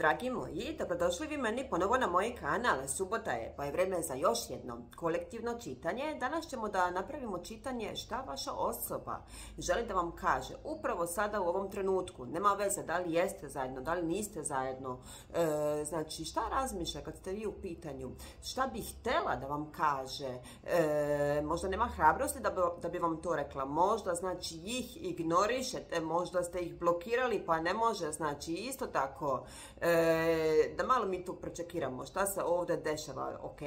Dragi moji, dobrodošli vi meni ponovo na moj kanal. Subota je, pa je vreme za još jedno kolektivno čitanje. Danas ćemo da napravimo čitanje šta vaša osoba želi da vam kaže. Upravo sada u ovom trenutku, nema veze da li jeste zajedno, da li niste zajedno. E, znači, šta razmišlja kad ste vi u pitanju? Šta bi htjela da vam kaže? E, možda nema hrabrosti da bi, da bi vam to rekla. Možda, znači, ih ignorišete, možda ste ih blokirali pa ne može. Znači, isto tako, E, da malo mi tu pročekiramo šta se ovdje dešava, ok?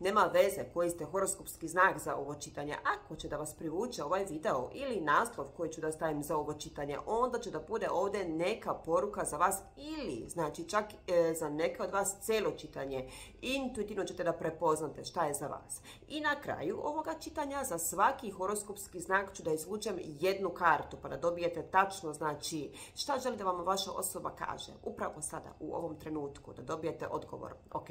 Nema veze koji ste horoskopski znak za ovo čitanje. Ako će da vas privuče ovaj video ili naslov koji ću da stavim za ovo čitanje, onda će da bude ovdje neka poruka za vas ili, znači čak e, za neke od vas celo čitanje. Intuitivno ćete da prepoznate šta je za vas. I na kraju ovoga čitanja za svaki horoskopski znak ću da izvučem jednu kartu pa da dobijete tačno znači šta želi da vam vaša osoba kaže. Upravo sada u ovom trenutku, da dobijete odgovor. Ok?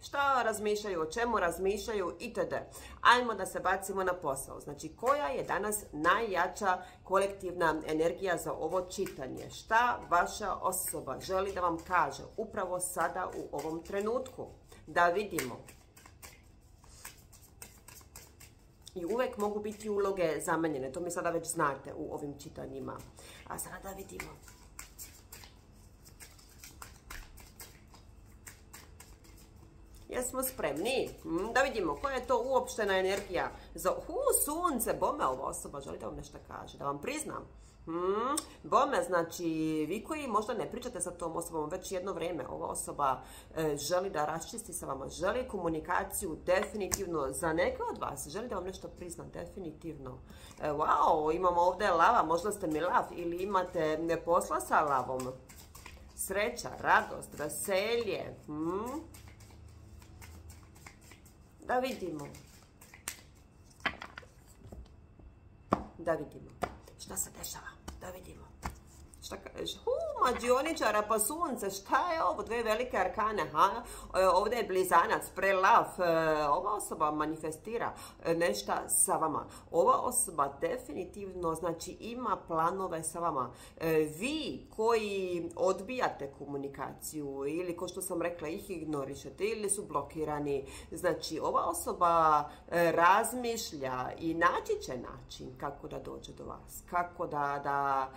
Šta razmišljaju, o čemu razmišljaju itd. Ajmo da se bacimo na posao. Znači, koja je danas najjača kolektivna energija za ovo čitanje? Šta vaša osoba želi da vam kaže upravo sada u ovom trenutku? Da vidimo. I uvek mogu biti uloge zamenjene, to mi sada već znate u ovim čitanjima. A sada da vidimo. Jesmo spremni? Hm, da vidimo koja je to uopštena energija. Za hu, sunce, bome ova osoba želi da vam nešto kaže, da vam priznam. Hmm, bome, znači, vi koji možda ne pričate sa tom osobom već jedno vrijeme, ova osoba e, želi da raščisti sa vama, želi komunikaciju definitivno za neke od vas, želi da vam nešto prizna definitivno. E, wow, imamo ovdje lava, možda ste mi lav ili imate posla sa lavom. Sreća, radost, veselje. Hmm. Da vidimo. Da vidimo. Šta se dešava? Da vidimo. Šta kažeš? Hu, mađioničara pa sunce, šta je ovo? Dve velike arkane, ha? E, ovdje je blizanac, prelav. E, ova osoba manifestira e, nešto sa vama. Ova osoba definitivno, znači, ima planove sa vama. Vi koji odbijate komunikaciju ili, ko što sam rekla, ih ignorišete ili su blokirani, znači, ova osoba razmišlja i naći će način kako da dođe do vas. Kako da, da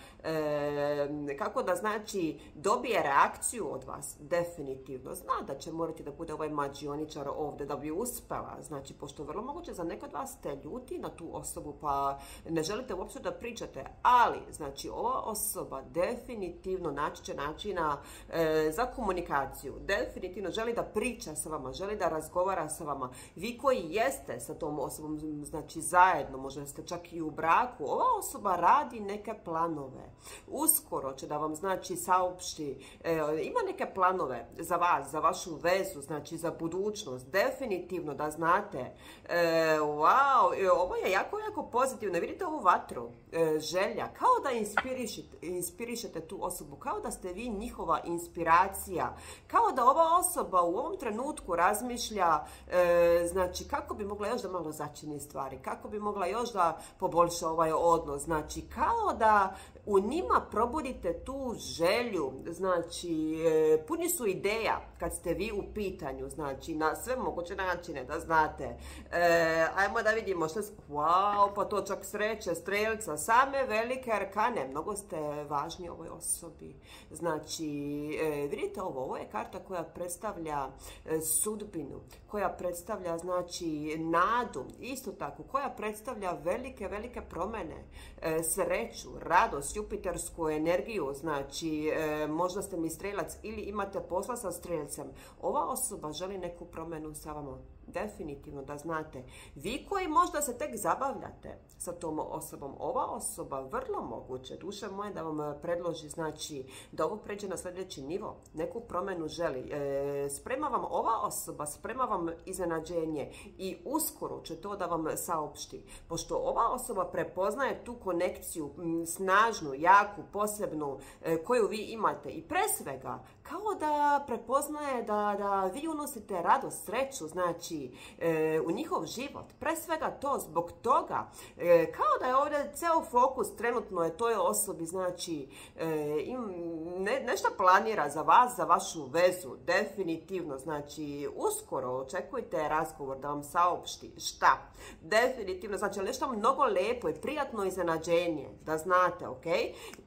kako da znači dobije reakciju od vas, definitivno. Zna da će morati da bude ovaj mađioničar ovdje da bi uspela. Znači, pošto vrlo moguće za nekog vas ste ljuti na tu osobu pa ne želite uopće da pričate, ali znači ova osoba definitivno naći će načina e, za komunikaciju, definitivno želi da priča sa vama, želi da razgovara sa vama. Vi koji jeste sa tom osobom, znači zajedno, možda ste čak i u braku, ova osoba radi neke planove. Uskoro uskoro će da vam znači saopšti, e, ima neke planove za vas, za vašu vezu, znači za budućnost, definitivno da znate, e, wow, e, ovo je jako, jako pozitivno, vidite ovu vatru, želja, kao da inspirišete, inspirišete tu osobu, kao da ste vi njihova inspiracija, kao da ova osoba u ovom trenutku razmišlja, znači kako bi mogla još da malo začini stvari, kako bi mogla još da poboljša ovaj odnos, znači kao da u njima probudite tu želju, znači e, puni su ideja kad ste vi u pitanju, znači na sve moguće načine da znate. E, ajmo da vidimo što se, wow, pa to čak sreće, strelca, same velike arkane, mnogo ste važni ovoj osobi. Znači, e, vidite ovo, ovo je karta koja predstavlja sudbinu, koja predstavlja znači nadu, isto tako, koja predstavlja velike, velike promene, sreću, radost, jupitersku energiju, znači e, možda ste mi strelac ili imate posla sa strelcem, ova osoba želi neku promjenu sa vama definitivno da znate. Vi koji možda se tek zabavljate sa tom osobom, ova osoba vrlo moguće, duše moje da vam e, predloži, znači da ovo pređe na sljedeći nivo, neku promjenu želi. E, sprema vam ova osoba, sprema vam iznenađenje i uskoro će to da vam saopšti. Pošto ova osoba prepoznaje tu konekciju, snažnu, jaku, posebnu, e, koju vi imate i pre svega, kao da prepoznaje da, da vi unosite radost, sreću, znači znači, e, u njihov život. Pre svega to, zbog toga, e, kao da je ovdje ceo fokus trenutno je toj osobi, znači, im, nešto planira za vas, za vašu vezu, definitivno, znači, uskoro očekujte razgovor da vam saopšti šta. Definitivno, znači, nešto mnogo lepo i prijatno iznenađenje, da znate, ok?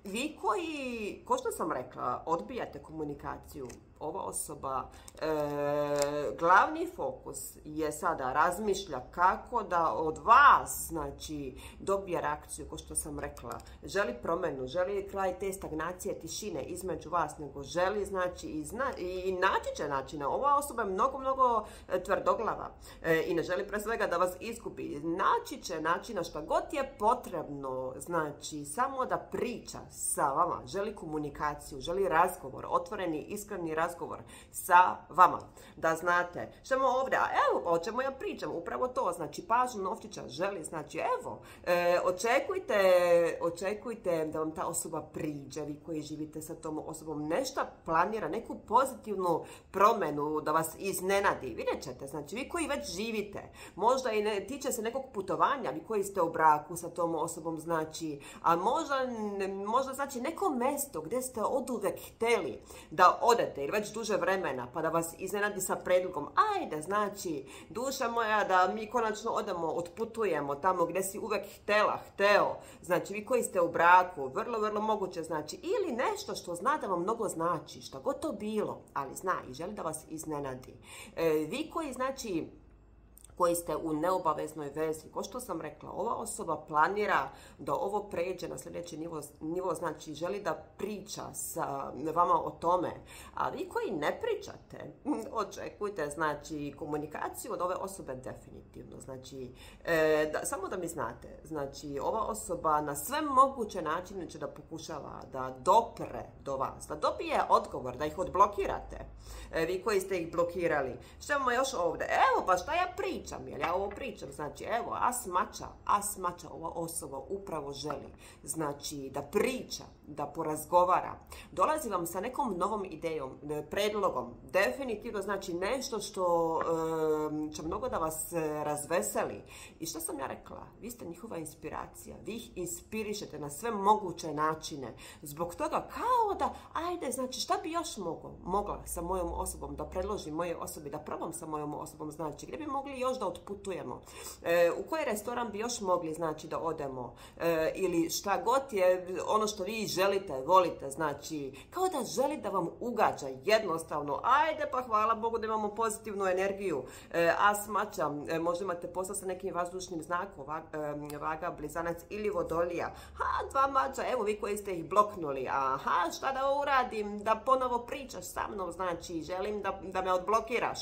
Vi koji, ko što sam rekla, odbijate komunikaciju, ova osoba, e, glavni fokus je sada razmišlja kako da od vas, znači, dobije reakciju, kao što sam rekla, želi promenu, želi kraj te stagnacije, tišine između vas, nego želi, znači, i, i naći će načina. Ova osoba je mnogo, mnogo e, tvrdoglava e, i ne želi pre svega da vas izgubi. Naći će načina šta god je potrebno, znači, samo da priča sa vama, želi komunikaciju, želi razgovor, otvoreni, iskreni razgovor razgovor sa vama. Da znate, imamo ovdje, evo o čemu ja pričam, upravo to, znači pažnju novčića želi, znači evo, e, očekujte, očekujte da vam ta osoba priđe, vi koji živite sa tom osobom, nešto planira, neku pozitivnu promjenu da vas iznenadi, vidjet ćete, znači vi koji već živite, možda i ne tiče se nekog putovanja, vi koji ste u braku sa tom osobom, znači, a možda, možda znači neko mesto gdje ste od uvek htjeli da odete, jer duže vremena, pa da vas iznenadi sa predlogom, ajde, znači, duša moja, da mi konačno odemo, otputujemo tamo gdje si uvek htela, hteo, znači, vi koji ste u braku, vrlo, vrlo moguće, znači, ili nešto što zna da vam mnogo znači, što god to bilo, ali zna i želi da vas iznenadi. E, vi koji, znači, koji ste u neobaveznoj vezi. Ko što sam rekla, ova osoba planira da ovo pređe na sljedeći nivo, nivo znači želi da priča sa vama o tome. A vi koji ne pričate, očekujte znači komunikaciju od ove osobe definitivno. Znači, e, da, samo da mi znate, znači ova osoba na sve moguće načine će da pokušava da dopre do vas, da dobije odgovor, da ih odblokirate. E, vi koji ste ih blokirali. Što imamo još ovdje? Evo, pa šta ja pričam? Pričam, jer ja ovo pričam, znači evo, asmača, asmača, ova osoba upravo želi, znači da priča, da porazgovara, dolazi vam sa nekom novom idejom, e, predlogom, definitivno znači nešto što će mnogo da vas e, razveseli. I što sam ja rekla? Vi ste njihova inspiracija, vi ih inspirišete na sve moguće načine. Zbog toga kao da, ajde, znači šta bi još mogla, mogla sa mojom osobom, da predložim moje osobi, da probam sa mojom osobom, znači gdje bi mogli još da otputujemo, e, u koji restoran bi još mogli, znači da odemo, ili šta god je ono što vi želite, volite, znači, kao da želi da vam ugađa jednostavno. Ajde, pa hvala Bogu da imamo pozitivnu energiju. E, a smača, e, možda imate posla sa nekim vazdušnim znakom, e, vaga, blizanac ili vodolija. Ha, dva mača, evo vi koji ste ih bloknuli. Aha, šta da uradim? Da ponovo pričaš sa mnom, znači, želim da, da me odblokiraš.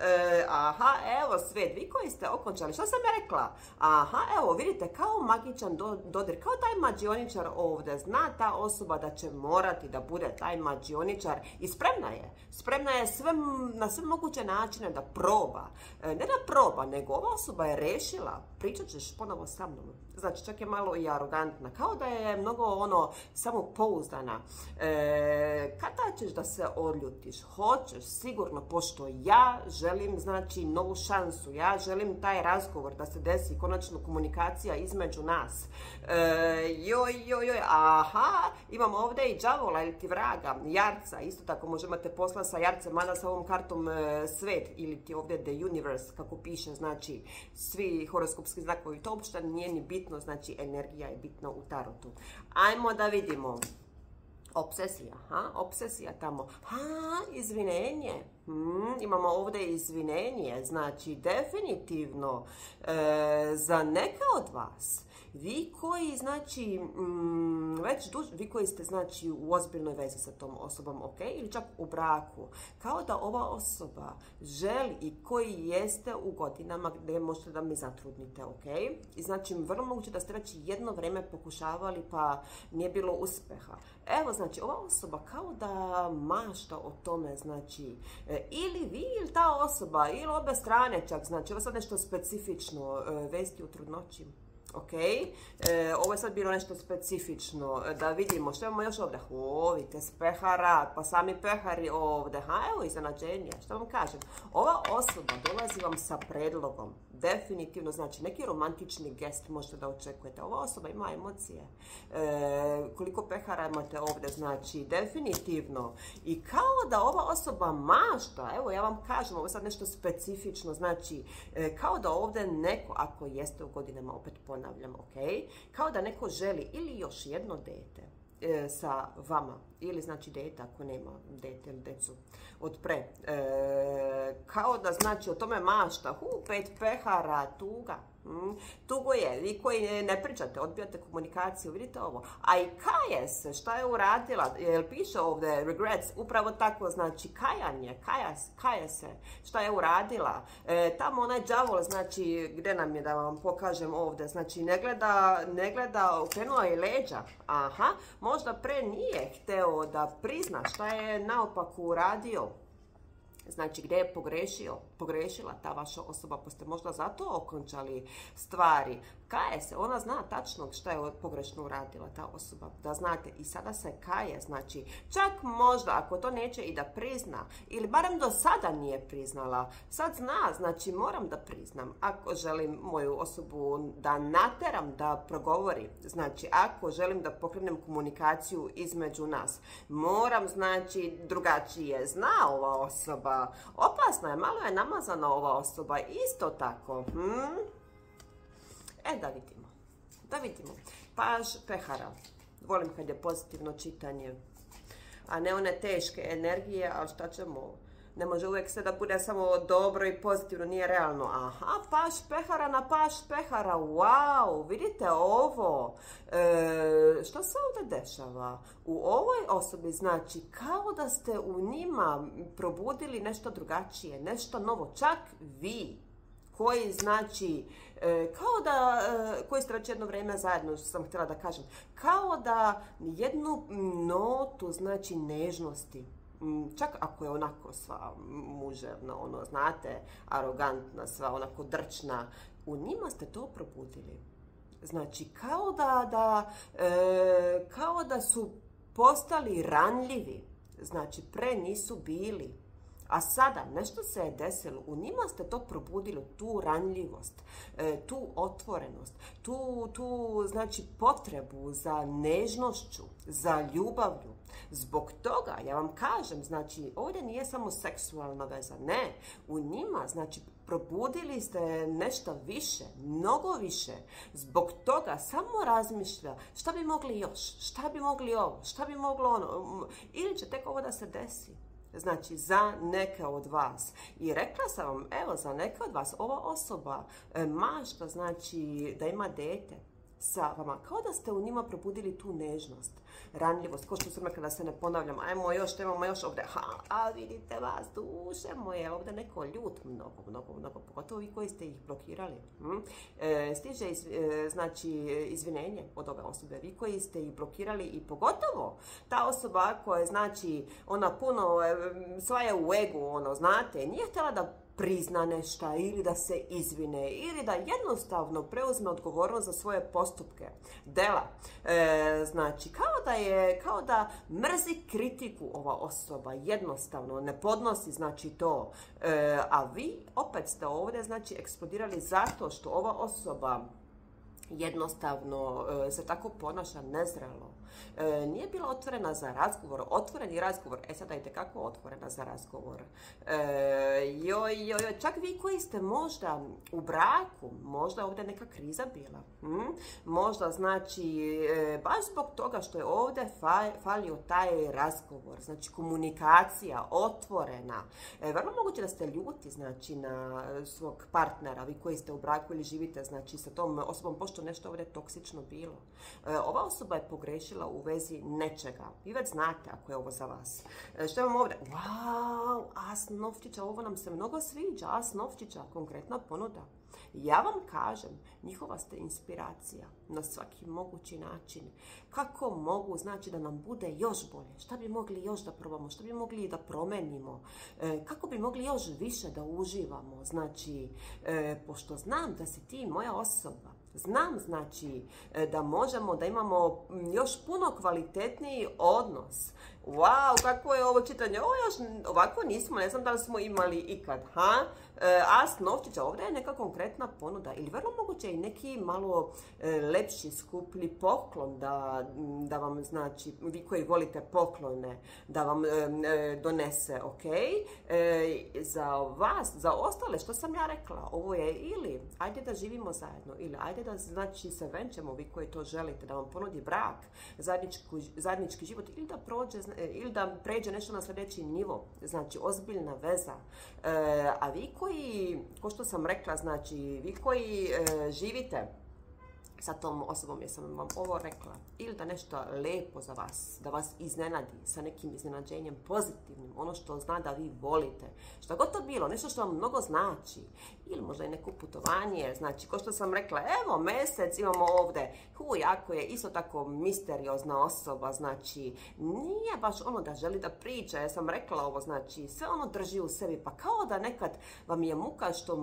E, aha, evo svet, vi koji ste okončali, što sam rekla? Aha, evo, vidite, kao magičan dodir, kao taj mađioničar ovdje, zna ta osoba da će morati da bude taj mađioničar i spremna je. Spremna je sve, na sve moguće načine da proba. E, ne da proba, nego ova osoba je rešila, pričat ćeš ponovo sa mnom. Znači, čak je malo i arogantna, kao da je mnogo ono, samo pouzdana. E, kada ćeš da se odljutiš? Hoćeš, sigurno, pošto ja želim, znači, novu šansu. Ja želim taj razgovor da se desi, konačno komunikacija između nas. E, joj, joj, joj, aha, imamo ovdje i džavola ili ti vraga, jarca, isto tako možemo imate posla sa jarcem, mada sa ovom kartom e, svet ili ti ovdje the universe, kako piše, znači svi horoskopski znakovi, to uopšte nije ni bitno, znači energija je bitna u tarotu. Ajmo da vidimo. Obsesija, ha? Obsesija tamo. Ha, izvinenje. Hmm, imamo ovdje izvinenje. Znači, definitivno, e, za neka od vas vi koji, znači, mm, već duž, vi koji ste, znači, u ozbiljnoj vezi sa tom osobom, ok, ili čak u braku, kao da ova osoba želi i koji jeste u godinama gdje možete da mi zatrudnite, ok, i znači, vrlo moguće da ste već jedno vrijeme pokušavali pa nije bilo uspeha. Evo, znači, ova osoba kao da mašta o tome, znači, e, ili vi ili ta osoba, ili obe strane čak, znači, ovo sad nešto specifično, e, vesti u trudnoći ok? ovo je sad bilo nešto specifično, da vidimo što imamo još ovdje. O, vidite, pehara, pa sami pehari ovdje, ha, evo iznenađenja, što vam kažem. Ova osoba dolazi vam sa predlogom, definitivno, znači neki romantični gest možete da očekujete. Ova osoba ima emocije. E, koliko pehara imate ovdje, znači definitivno. I kao da ova osoba mašta, evo ja vam kažem, ovo je sad nešto specifično, znači e, kao da ovdje neko, ako jeste u godinama, opet ponavljam, ok, kao da neko želi ili još jedno dete, e, sa vama ili znači dete ako nema dete ili decu od pre. E, kao da znači o tome mašta, hu, pet pehara, tuga, Mm, tugo je, vi koji ne pričate, odbijate komunikaciju, vidite ovo. A i kaje se, šta je uradila, jel piše ovdje regrets, upravo tako znači kajanje, kaja, kaje se, šta je uradila. E, tamo onaj džavol, znači, gdje nam je da vam pokažem ovdje, znači ne gleda, ne gleda, okrenuo je leđa, aha, možda pre nije hteo da prizna šta je naopako uradio. Znači gdje je pogrešio, pogrešila ta vaša osoba, pa ste možda zato okončali stvari. Kaje se, ona zna tačno šta je pogrešno uradila ta osoba, da znate. I sada se kaje, znači čak možda ako to neće i da prizna, ili barem do sada nije priznala, sad zna, znači moram da priznam. Ako želim moju osobu da nateram da progovori, znači ako želim da pokrenem komunikaciju između nas, moram znači drugačije. Zna ova osoba, opasna je, malo je namazana ova osoba, isto tako. Hm? E, da vidimo. Da vidimo. Paž pehara. Volim kad je pozitivno čitanje. A ne one teške energije, ali šta ćemo... Ne može uvijek sve da bude samo dobro i pozitivno, nije realno. Aha, paš pehara na paš pehara, wow, vidite ovo. E, što se ovdje dešava? U ovoj osobi znači kao da ste u njima probudili nešto drugačije, nešto novo, čak vi koji znači, kao da, e, koji ste već jedno vrijeme zajedno, sam htjela da kažem, kao da jednu notu, znači, nežnosti, čak ako je onako sva muževna, ono, znate, arogantna, sva onako drčna, u njima ste to probudili. Znači, kao da, da, e, kao da su postali ranljivi, znači, pre nisu bili. A sada, nešto se je desilo, u njima ste to probudili, tu ranljivost, e, tu otvorenost, tu, tu znači potrebu za nežnošću, za ljubavlju. Zbog toga, ja vam kažem, znači ovdje nije samo seksualna veza, ne, u njima, znači probudili ste nešto više, mnogo više. Zbog toga samo razmišlja šta bi mogli još, šta bi mogli ovo, šta bi moglo ono, ili će tek ovo da se desi znači za neke od vas. I rekla sam vam, evo, za neke od vas, ova osoba e, mašta, znači da ima dete sa vama, kao da ste u njima probudili tu nežnost ranljivost, ko što sam kada se ne ponavljam, ajmo još, imamo još ovdje, ha, a vidite vas, duše moje, ovdje neko ljut, mnogo, mnogo, mnogo, pogotovo vi koji ste ih blokirali. Hm? E, stiže, e, znači, izvinenje od ove osobe, vi koji ste ih blokirali i pogotovo ta osoba koja je, znači, ona puno, e, sva je u egu, ono, znate, nije htjela da prizna nešto ili da se izvine ili da jednostavno preuzme odgovornost za svoje postupke, dela. E, znači, kao da je, kao da mrzi kritiku ova osoba, jednostavno ne podnosi znači to, e, a vi opet ste ovdje znači eksplodirali zato što ova osoba jednostavno e, se tako ponaša nezrelo E, nije bila otvorena za razgovor, otvoreni razgovor, e sada je kako otvorena za razgovor. E, joj, joj, čak vi koji ste možda u braku, možda ovdje neka kriza bila, hm? možda znači, e, baš zbog toga što je ovdje falio taj razgovor, znači komunikacija otvorena. E, vrlo moguće da ste ljuti, znači, na svog partnera, vi koji ste u braku ili živite, znači, sa tom osobom, pošto nešto ovdje toksično bilo. E, ova osoba je pogrešila u vezi nečega. Vi već znate ako je ovo za vas. E, što imamo ovdje? Wow, As Novčića, ovo nam se mnogo sviđa. As Novčića, konkretna ponuda. Ja vam kažem, njihova ste inspiracija na svaki mogući način. Kako mogu, znači da nam bude još bolje? Šta bi mogli još da probamo? Šta bi mogli da promenimo? E, kako bi mogli još više da uživamo? Znači, e, pošto znam da si ti moja osoba, Znam znači da možemo, da imamo još puno kvalitetniji odnos. Wow, kako je ovo čitanje? Ovo još ovako nismo, ne znam da li smo imali ikad, ha? E, As novčića, ovdje je neka konkretna ponuda ili vrlo moguće i neki malo e, lepši, skuplji poklon da, da vam, znači, vi koji volite poklone, da vam e, donese, ok? za vas, za ostale, što sam ja rekla, ovo je ili ajde da živimo zajedno, ili ajde da, znači, se venčemo, vi koji to želite, da vam ponudi brak, zajednički život, ili da prođe, ili da pređe nešto na sljedeći nivo, znači, ozbiljna veza. a vi koji koji, ko što sam rekla, znači vi koji e, živite sa tom osobom, jesam vam ovo rekla, ili da nešto lepo za vas, da vas iznenadi sa nekim iznenađenjem pozitivnim, ono što zna da vi volite, što god to bilo, nešto što vam mnogo znači, ili možda i neko putovanje, znači, ko što sam rekla, evo, mjesec imamo ovdje, hu, jako je isto tako misteriozna osoba, znači, nije baš ono da želi da priča, ja sam rekla ovo, znači, sve ono drži u sebi, pa kao da nekad vam je muka što,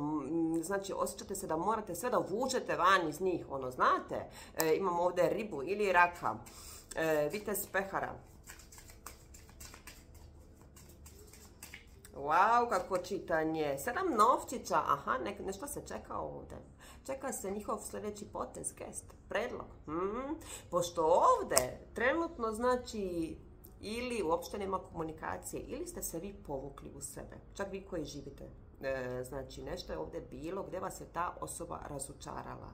znači, osjećate se da morate sve da vučete van iz njih, ono, znate, e, imamo ovdje ribu ili raka, e, vitez pehara, Wow, kako čitanje. Sedam novčića. Aha, nešto se čeka ovdje. Čeka se njihov sljedeći potez, gest, predlog. Hmm. Pošto ovdje trenutno znači ili uopšte nema komunikacije ili ste se vi povukli u sebe. Čak vi koji živite E, znači nešto je ovdje bilo gdje vas je ta osoba razočarala.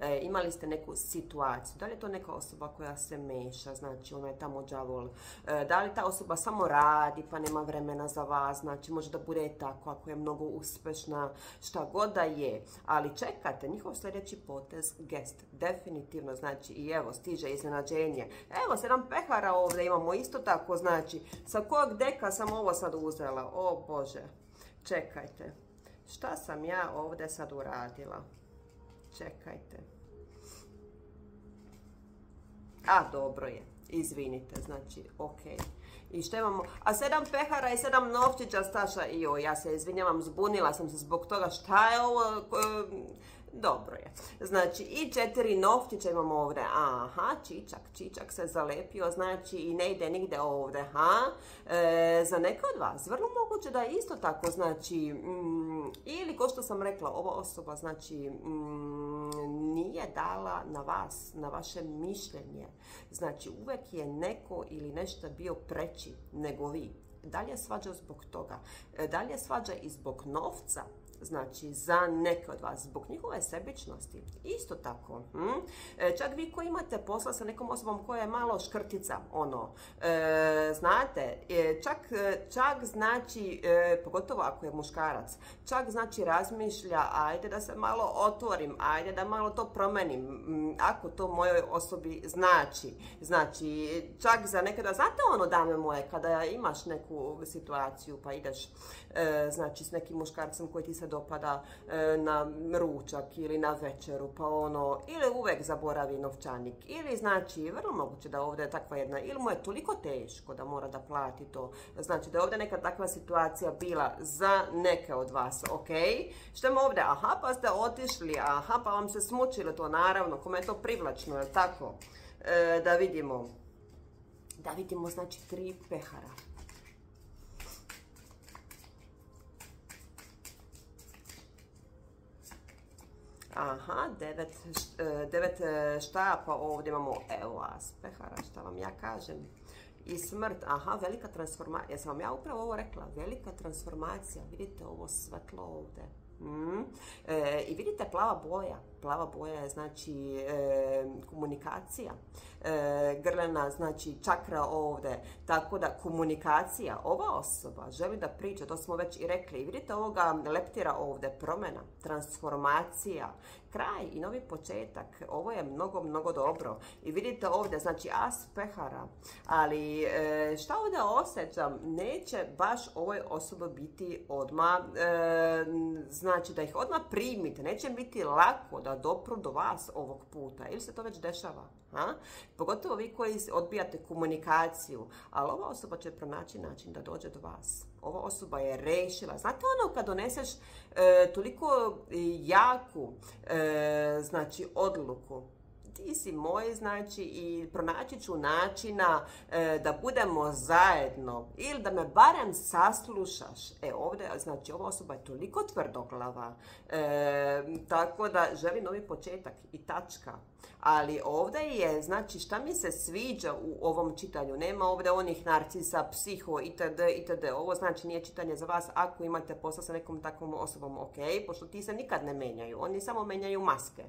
E, imali ste neku situaciju, da li je to neka osoba koja se meša, znači ona je tamo džavol, e, da li ta osoba samo radi pa nema vremena za vas, znači može da bude tako ako je mnogo uspešna, šta god da je, ali čekate njihov sljedeći potez, gest, definitivno, znači i evo stiže iznenađenje, evo sedam pehara ovdje imamo isto tako, znači sa kojeg deka sam ovo sad uzela, o Bože, Čekajte. Šta sam ja ovdje sad uradila? Čekajte. A, dobro je. Izvinite, znači, ok. I što imamo? A sedam pehara i sedam novčića, Staša, joj, ja se izvinjavam, zbunila sam se zbog toga. Šta je ovo? Dobro je. Znači i četiri novčića imamo ovdje. Aha, čičak, čičak se zalepio, znači i ne ide nigde ovdje. Ha? E, za neke od vas, vrlo moguće da je isto tako, znači, mm, ili ko što sam rekla, ova osoba, znači, mm, nije dala na vas, na vaše mišljenje. Znači, uvek je neko ili nešto bio preći nego vi. Da li je svađa zbog toga? E, da li je svađa i zbog novca? Znači za neke od vas zbog njihove sebičnosti. Isto tako, hm? e, čak vi koji imate posla sa nekom osobom koja je malo škrtica, ono, e, znate, e, čak, čak znači, pogotovo ako je muškarac, čak znači razmišlja, ajde da se malo otvorim, ajde da malo to promenim, ako to mojoj osobi znači, znači, čak za nekada, znate ono dame moje, kada imaš neku situaciju pa ideš, znači, s nekim muškarcem koji ti se dopada e, na ručak ili na večeru, pa ono, ili uvek zaboravi novčanik, ili znači, vrlo moguće da ovdje je takva jedna, ili mu je toliko teško da mora da plati to, znači da je ovdje neka takva situacija bila za neke od vas, ok? Što je ovdje? Aha, pa ste otišli, aha, pa vam se smučilo to, naravno, kome je to privlačno, je tako? E, da vidimo. Da vidimo, znači, tri pehara. Aha, devet, e, devet e, štapa, ovdje imamo evo aspehara, šta vam ja kažem. I smrt, aha, velika transformacija, jesam vam ja upravo ovo rekla, velika transformacija, vidite ovo svetlo ovdje. Mm. E, I vidite plava boja, plava boja je znači e, komunikacija, e, grlena znači čakra ovdje, tako da komunikacija, ova osoba želi da priča, to smo već i rekli, i vidite ovoga leptira ovdje, promjena, transformacija, kraj i novi početak, ovo je mnogo, mnogo dobro. I vidite ovdje, znači as pehara, ali e, šta ovdje osjećam, neće baš ovoj osobi biti odmah, znači da ih odmah primite, neće biti lako, da dopru do vas ovog puta ili se to već dešava. Ha? Pogotovo vi koji odbijate komunikaciju, ali ova osoba će pronaći način da dođe do vas. Ova osoba je rešila. Znate ono kad doneseš e, toliko jaku e, znači odluku, ti si moj, znači, i pronaći ću načina e, da budemo zajedno ili da me barem saslušaš. E, ovdje, znači, ova osoba je toliko tvrdoglava, e, tako da želi novi početak i tačka. Ali ovdje je, znači, šta mi se sviđa u ovom čitanju. Nema ovdje onih narcisa, psiho, itd., itd. Ovo znači nije čitanje za vas ako imate posla sa nekom takvom osobom, ok, pošto ti se nikad ne menjaju. Oni samo menjaju maske.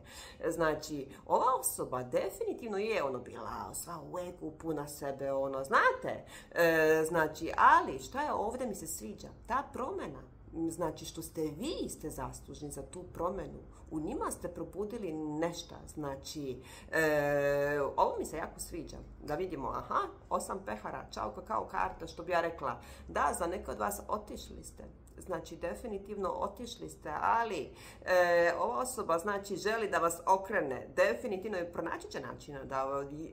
Znači, ova definitivno je ono bila sva u egu, puna sebe, ono, znate? E, znači, ali šta je ovdje mi se sviđa? Ta promjena znači što ste vi ste zaslužni za tu promjenu. U njima ste probudili nešto. Znači, e, ovo mi se jako sviđa. Da vidimo, aha, osam pehara, čao kakao karta, što bi ja rekla. Da, za neke od vas otišli ste. Znači, definitivno otišli ste, ali e, ova osoba, znači, želi da vas okrene. Definitivno je pronaći će načina da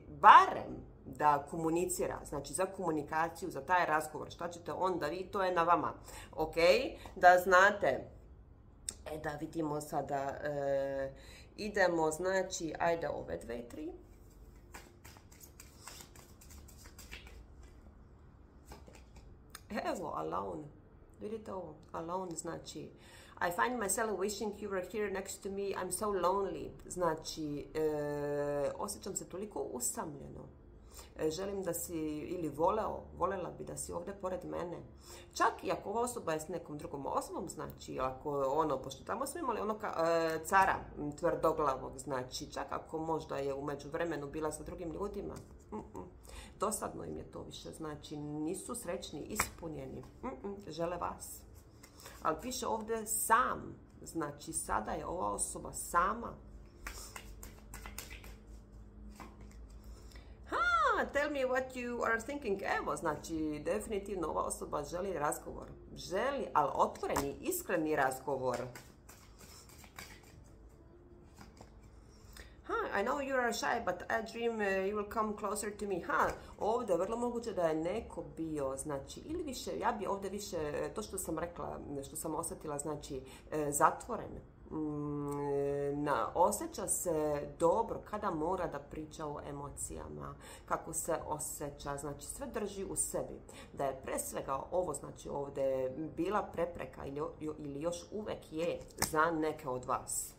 barem da komunicira, znači za komunikaciju, za taj razgovor, šta ćete onda vi, to je na vama, ok? Da znate, e da vidimo sada, e, idemo, znači, ajde ove dve, tri. Evo, alone. Vidite ovo, alone znači, I find myself wishing you were here next to me, I'm so lonely. Znači, e, osjećam se toliko usamljeno E, želim da si ili voleo, volela bi da si ovdje pored mene. Čak i ako ova osoba je s nekom drugom osobom, znači ako ono, pošto tamo smo imali ono e, cara tvrdoglavog, znači čak ako možda je umeđu vremenu bila sa drugim ljudima, dosadno im je to više, znači nisu srećni, ispunjeni, žele vas. Ali piše ovdje sam, znači sada je ova osoba sama, tell me what you are thinking. Evo, znači, definitivno ova osoba želi razgovor. Želi, ali otvoreni, iskreni razgovor. I know you are shy, but I dream uh, you will come closer to me. Ha, ovdje vrlo moguće da je neko bio, znači, ili više, ja bi ovdje više, to što sam rekla, što sam osjetila, znači, e, zatvoren Mm, na, osjeća se dobro kada mora da priča o emocijama, kako se osjeća, znači sve drži u sebi. Da je pre svega ovo, znači ovdje bila prepreka ili, ili još uvek je za neke od vas.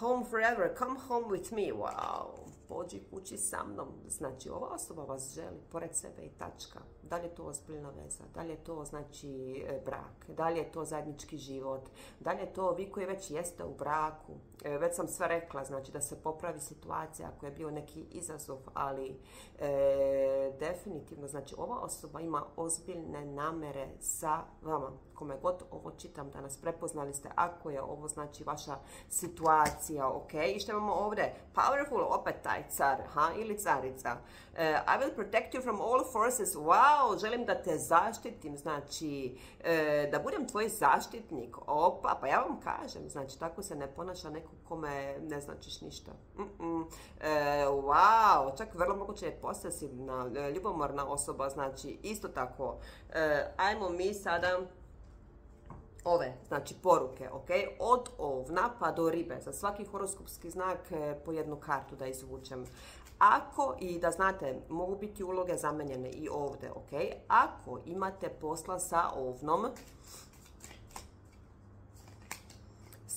Home forever, come home with me, wow, pođi kući sa mnom. Znači ova osoba vas želi pored sebe i tačka. Da li je to ozbiljna veza, da li je to znači e, brak, da li je to zajednički život, da li je to vi koji već jeste u braku. E, već sam sve rekla, znači da se popravi situacija ako je bio neki izazov, ali e, definitivno, znači ova osoba ima ozbiljne namere sa vama. Kome god ovo čitam danas, prepoznali ste ako je ovo znači vaša situacija, ok? I što imamo ovdje? Powerful, opet taj car, ha? ili carica. I will protect you from all forces. Wow! želim da te zaštitim, znači e, da budem tvoj zaštitnik. Opa, pa ja vam kažem, znači tako se ne ponaša neko kome ne značiš ništa. E, wow, čak vrlo moguće je posesivna, e, ljubomorna osoba, znači isto tako. ajmo mi sada ove, znači poruke, ok? Od ovna pa do ribe. Za svaki horoskopski znak po jednu kartu da izvučem. Ako, i da znate, mogu biti uloge zamenjene i ovdje, ok? Ako imate posla sa ovnom,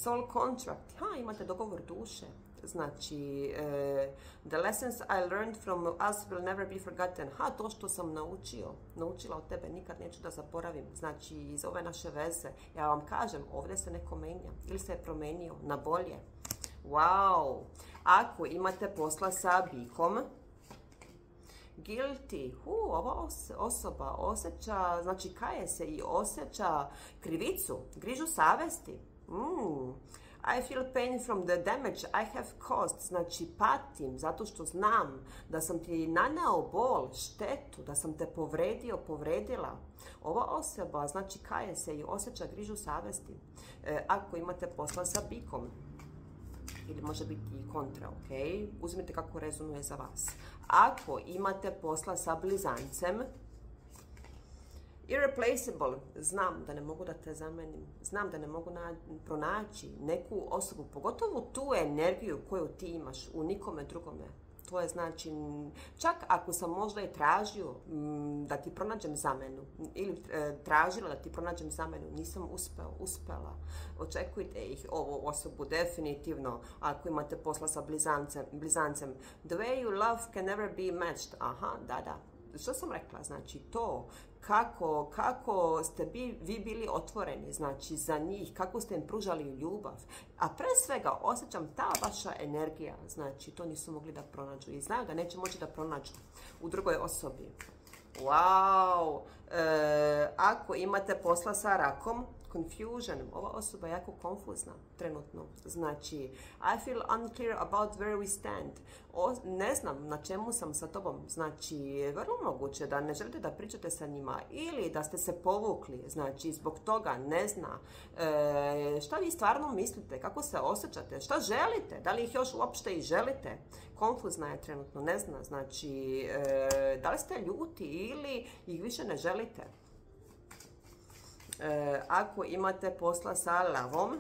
soul contract, ha, imate dogovor duše. Znači, uh, the lessons I learned from us will never be forgotten. Ha, to što sam naučio, naučila od tebe, nikad neću da zaboravim. Znači, iz ove naše veze, ja vam kažem, ovdje se neko menja ili se je promenio na bolje. Wow! Ako imate posla sa bikom, guilty, hu, ova osoba osjeća, znači kaje se i osjeća krivicu, grižu savesti. Mm. I feel pain from the damage I have caused. Znači, patim zato što znam da sam ti naneo bol, štetu, da sam te povredio, povredila. Ova osoba, znači, kaje se i osjeća grižu savesti. E, ako imate posla sa bikom, ili može biti i kontra, ok? Uzmite kako rezonuje za vas. Ako imate posla sa blizancem, Irreplaceable, znam da ne mogu da te zamenim, znam da ne mogu pronaći neku osobu, pogotovo tu energiju koju ti imaš u nikome drugome. To je znači, čak ako sam možda i tražio mm, da ti pronađem zamenu ili e, tražila da ti pronađem zamenu, nisam uspeo, uspela. Očekujte ih, ovu osobu definitivno, ako imate posla sa blizancem. blizancem. The way you love can never be matched. Aha, da, da, što sam rekla, znači to kako, kako ste bi, vi bili otvoreni, znači za njih, kako ste im pružali ljubav. A pre svega osjećam ta vaša energija, znači to nisu mogli da pronađu i znaju da neće moći da pronađu u drugoj osobi. Wow! E, ako imate posla sa rakom, confusion. Ova osoba je jako konfuzna trenutno. Znači, I feel unclear about where we stand. ne znam na čemu sam sa tobom. Znači, vrlo moguće da ne želite da pričate sa njima ili da ste se povukli. Znači, zbog toga ne zna. E, šta vi stvarno mislite? Kako se osjećate? Šta želite? Da li ih još uopšte i želite? Konfuzna je trenutno, ne zna. Znači, e, da li ste ljuti ili ih više ne želite? E, ako imate posla sa lavom,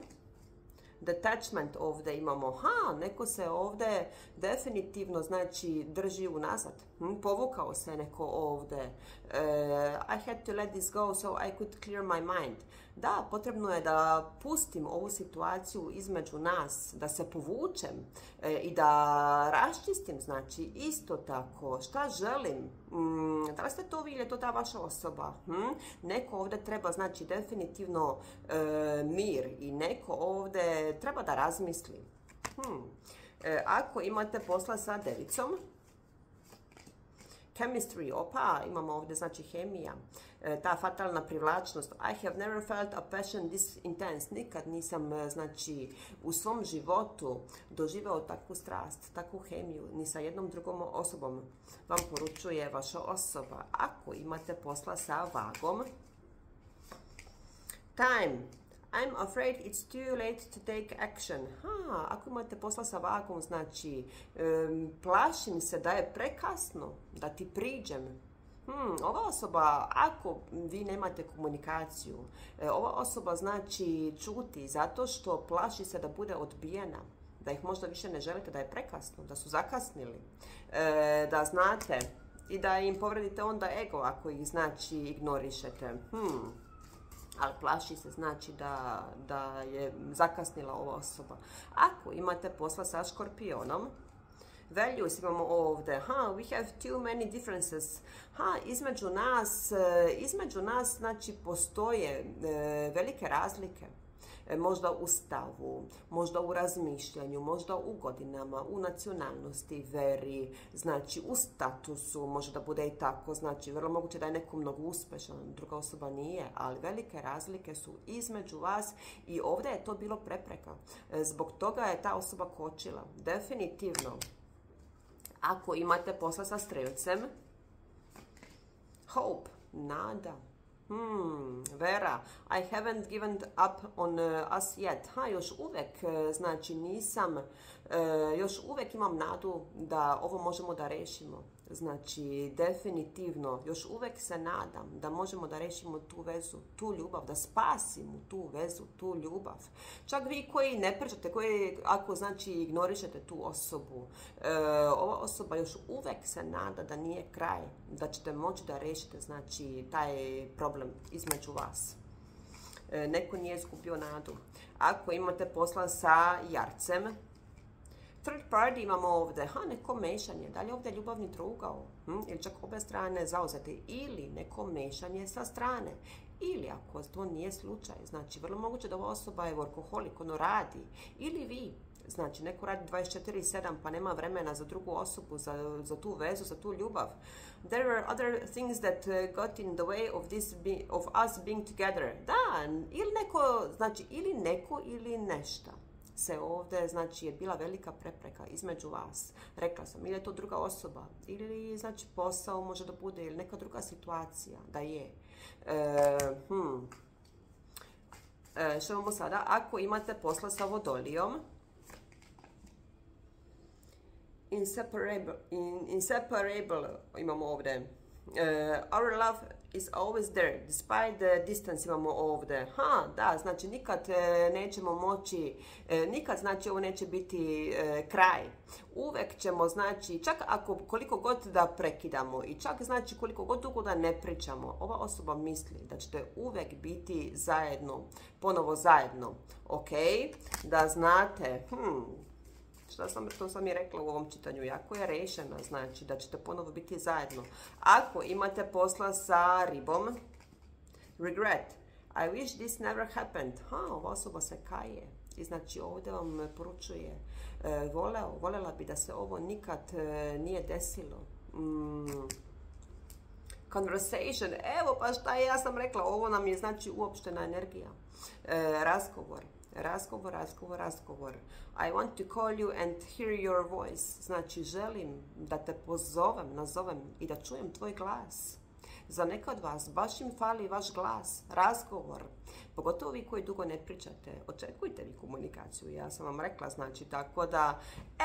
detachment ovdje imamo, ha, neko se ovdje definitivno znači drži unazad, povukao se neko ovdje, e, I had to let this go so I could clear my mind. Da, potrebno je da pustim ovu situaciju između nas, da se povučem e, i da raščistim, znači isto tako, šta želim, mm, da li ste to vi ili je to ta vaša osoba? Hm? Neko ovdje treba, znači definitivno e, mir i neko ovdje treba da razmisli. Hm. Ako imate posla sa devicom, chemistry, opa, imamo ovdje znači hemija, e, ta fatalna privlačnost. I have never felt a passion this intense. Nikad nisam e, znači u svom životu doživeo takvu strast, takvu hemiju, ni sa jednom drugom osobom vam poručuje vaša osoba. Ako imate posla sa vagom, time, I'm afraid it's too late to take action. Ha, ako imate posla sa vagom, znači plašim se da je prekasno da ti priđem. Hmm, ova osoba, ako vi nemate komunikaciju, e, ova osoba znači čuti zato što plaši se da bude odbijena da ih možda više ne želite, da je prekasno, da su zakasnili, e, da znate i da im povredite onda ego ako ih znači ignorišete. Hmm ali plaši se znači da, da je zakasnila ova osoba. Ako imate posla sa škorpionom, values imamo ovdje, ha, we have too many differences, ha, između nas, e, između nas znači postoje e, velike razlike. E, možda u stavu, možda u razmišljanju, možda u godinama, u nacionalnosti, veri, znači u statusu, može da bude i tako, znači vrlo moguće da je neko mnogo uspešan, druga osoba nije, ali velike razlike su između vas i ovdje je to bilo prepreka. E, zbog toga je ta osoba kočila. Definitivno, ako imate posla sa strelcem, hope, nada, Hmm, Vera, I haven't given up on uh, us yet. Ha, još uvek, uh, znači nisam, uh, još uvek imam nadu da ovo možemo da rešimo. Znači, definitivno, još uvek se nadam da možemo da rešimo tu vezu, tu ljubav, da spasimo tu vezu, tu ljubav. Čak vi koji ne pričate, koji ako znači ignorišete tu osobu, e, ova osoba još uvek se nada da nije kraj, da ćete moći da rešite znači taj problem između vas. E, neko nije skupio nadu. Ako imate posla sa jarcem, Third party imamo ovdje, ha, neko mešanje, da li je ovdje ljubavni trugao, hm? ili čak obe strane zauzete, ili neko mešanje sa strane, ili ako to nije slučaj, znači vrlo moguće da ova osoba je workoholik, ono radi, ili vi, znači neko radi 24-7 pa nema vremena za drugu osobu, za, za tu vezu, za tu ljubav. There were other things that uh, got in the way of, this of us being together. Da, ili neko, znači ili neko ili nešta se ovdje, znači, je bila velika prepreka između vas. Rekla sam, ili je to druga osoba, ili, znači, posao može da bude, ili neka druga situacija, da je. E, hmm. E, što imamo sada? Ako imate posla sa vodolijom, inseparable, inseparable imamo ovdje. Uh, our love is always there, despite the distance imamo ovdje. Ha, da, znači nikad e, nećemo moći, e, nikad znači ovo neće biti kraj. Uvek ćemo, znači, čak ako koliko god da prekidamo i čak znači koliko god dugo da ne pričamo, ova osoba misli da ćete uvek biti zajedno, ponovo zajedno, ok? Da znate, hmm, što sam, to sam i rekla u ovom čitanju, jako je rešena, znači da ćete ponovo biti zajedno. Ako imate posla sa ribom, regret, I wish this never happened. Ha, ova osoba se kaje. I znači ovdje vam poručuje, e, voleo, volela bi da se ovo nikad e, nije desilo. Mm. Conversation, evo pa šta ja sam rekla, ovo nam je znači uopštena energija. E, razgovor razgovor, razgovor, razgovor. I want to call you and hear your voice. Znači, želim da te pozovem, nazovem i da čujem tvoj glas. Za neka od vas baš im fali vaš glas, razgovor. Pogotovo vi koji dugo ne pričate, očekujte vi komunikaciju. Ja sam vam rekla, znači, tako da,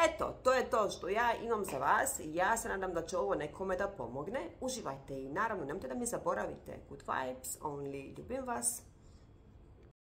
eto, to je to što ja imam za vas. Ja se nadam da će ovo nekome da pomogne. Uživajte i naravno, nemojte da mi zaboravite. Good vibes, only ljubim vas.